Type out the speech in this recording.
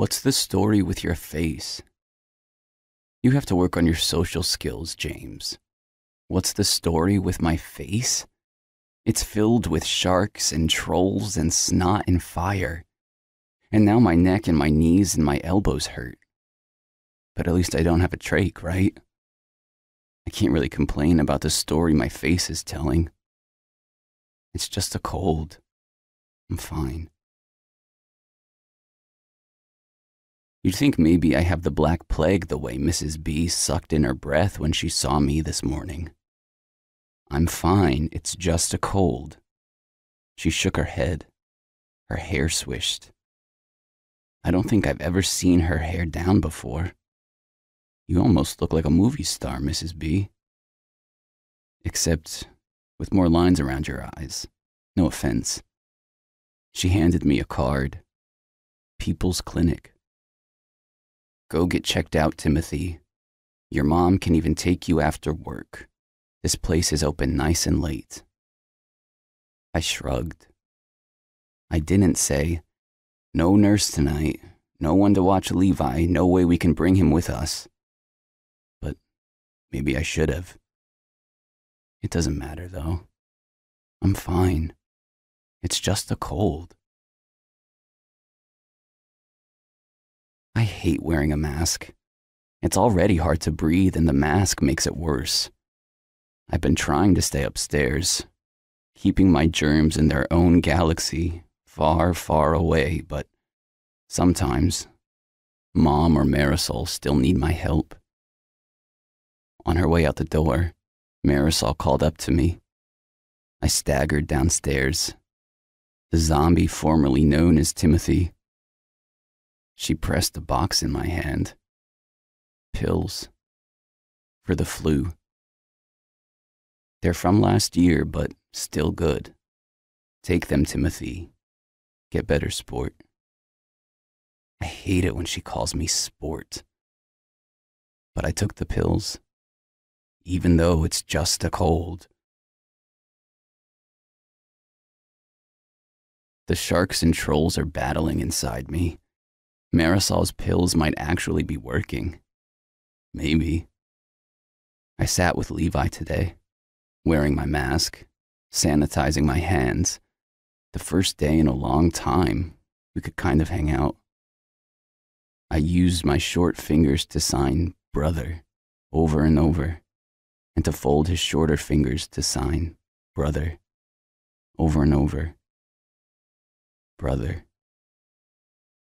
What's the story with your face? You have to work on your social skills, James. What's the story with my face? It's filled with sharks and trolls and snot and fire. And now my neck and my knees and my elbows hurt. But at least I don't have a trach, right? I can't really complain about the story my face is telling. It's just a cold. I'm fine. You'd think maybe I have the black plague the way Mrs. B sucked in her breath when she saw me this morning. I'm fine, it's just a cold. She shook her head. Her hair swished. I don't think I've ever seen her hair down before. You almost look like a movie star, Mrs. B. Except with more lines around your eyes. No offense. She handed me a card. People's Clinic. Go get checked out, Timothy. Your mom can even take you after work. This place is open nice and late. I shrugged. I didn't say, No nurse tonight, no one to watch Levi, no way we can bring him with us. But maybe I should have. It doesn't matter, though. I'm fine. It's just a cold. I hate wearing a mask. It's already hard to breathe, and the mask makes it worse. I've been trying to stay upstairs, keeping my germs in their own galaxy, far, far away, but sometimes Mom or Marisol still need my help. On her way out the door, Marisol called up to me. I staggered downstairs. The zombie formerly known as Timothy she pressed a box in my hand. Pills. For the flu. They're from last year, but still good. Take them, Timothy. Get better, sport. I hate it when she calls me sport. But I took the pills, even though it's just a cold. The sharks and trolls are battling inside me. Marisol's pills might actually be working. Maybe. I sat with Levi today, wearing my mask, sanitizing my hands. The first day in a long time, we could kind of hang out. I used my short fingers to sign brother over and over, and to fold his shorter fingers to sign brother over and over. Brother.